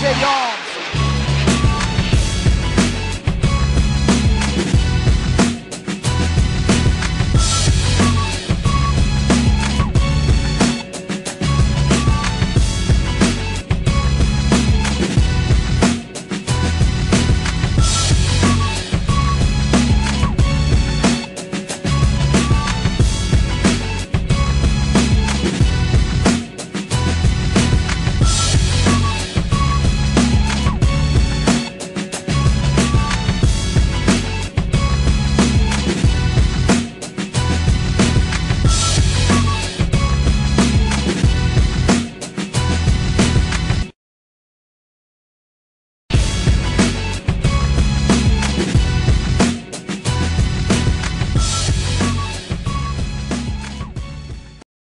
say y'all.